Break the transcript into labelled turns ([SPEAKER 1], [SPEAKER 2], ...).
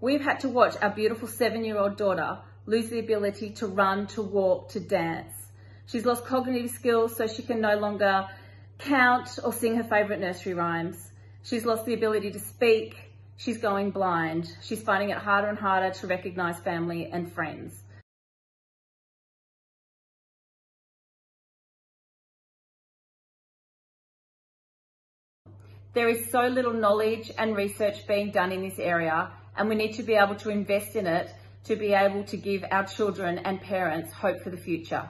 [SPEAKER 1] we've had to watch our beautiful seven-year-old daughter lose the ability to run, to walk, to dance. She's lost cognitive skills so she can no longer count or sing her favourite nursery rhymes. She's lost the ability to speak. She's going blind. She's finding it harder and harder to recognise family and friends. There is so little knowledge and research being done in this area and we need to be able to invest in it to be able to give our children and parents hope for the future.